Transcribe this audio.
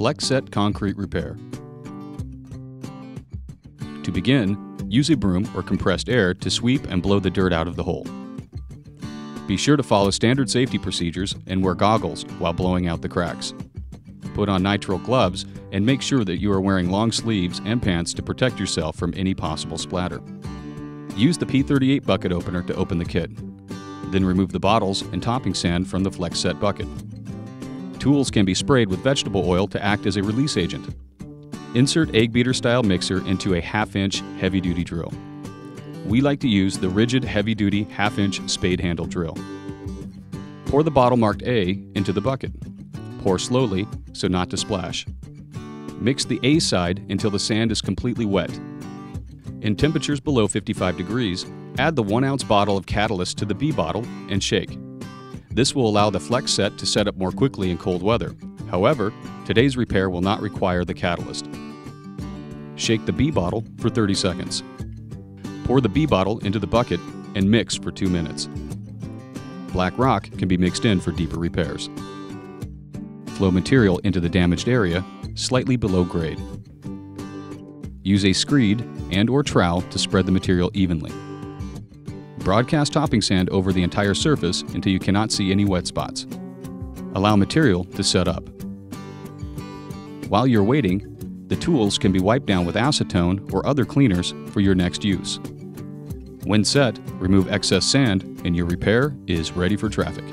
FlexSet Concrete Repair. To begin, use a broom or compressed air to sweep and blow the dirt out of the hole. Be sure to follow standard safety procedures and wear goggles while blowing out the cracks. Put on nitrile gloves and make sure that you are wearing long sleeves and pants to protect yourself from any possible splatter. Use the P38 bucket opener to open the kit. Then remove the bottles and topping sand from the FlexSet bucket. Tools can be sprayed with vegetable oil to act as a release agent. Insert egg beater style mixer into a half inch heavy duty drill. We like to use the Ridgid heavy duty half inch spade handle drill. Pour the bottle marked A into the bucket. Pour slowly so not to splash. Mix the A side until the sand is completely wet. In temperatures below 55 degrees, add the 1 ounce bottle of catalyst to the B bottle and shake. This will allow the FlexSet to set up more quickly in cold weather. However, today's repair will not require the catalyst. Shake the B bottle for 30 seconds. Pour the B bottle into the bucket and mix for 2 minutes. Black rock can be mixed in for deeper repairs. Flow material into the damaged area slightly below grade. Use a screed and or trowel to spread the material evenly. Broadcast topping sand over the entire surface until you cannot see any wet spots. Allow material to set up. While you're waiting, the tools can be wiped down with acetone or other cleaners for your next use. When set, remove excess sand and your repair is ready for traffic.